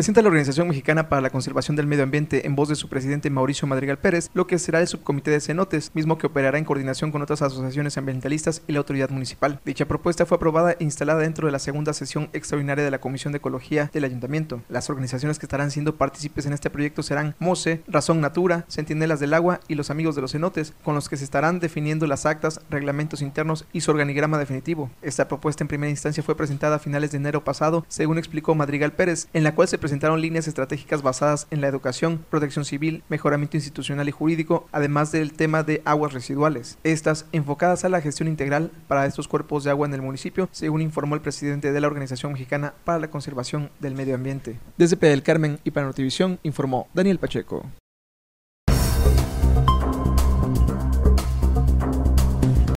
presenta la Organización Mexicana para la Conservación del Medio Ambiente en voz de su presidente Mauricio Madrigal Pérez lo que será el subcomité de cenotes, mismo que operará en coordinación con otras asociaciones ambientalistas y la autoridad municipal. Dicha propuesta fue aprobada e instalada dentro de la segunda sesión extraordinaria de la Comisión de Ecología del Ayuntamiento. Las organizaciones que estarán siendo partícipes en este proyecto serán MOSE, Razón Natura, Centinelas del Agua y los Amigos de los Cenotes, con los que se estarán definiendo las actas, reglamentos internos y su organigrama definitivo. Esta propuesta en primera instancia fue presentada a finales de enero pasado, según explicó Madrigal Pérez, en la cual se presentaron líneas estratégicas basadas en la educación, protección civil, mejoramiento institucional y jurídico, además del tema de aguas residuales. Estas enfocadas a la gestión integral para estos cuerpos de agua en el municipio, según informó el presidente de la Organización Mexicana para la Conservación del Medio Ambiente. Desde P del Carmen y para Notivisión informó Daniel Pacheco.